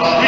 Watch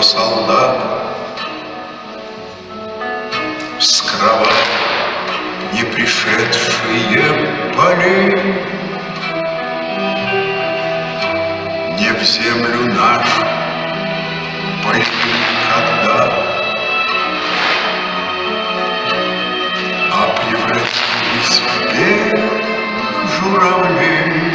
но солдат С кровати не пришедшие полей Не в землю нашу пошли когда. А превратились в белых журавлей.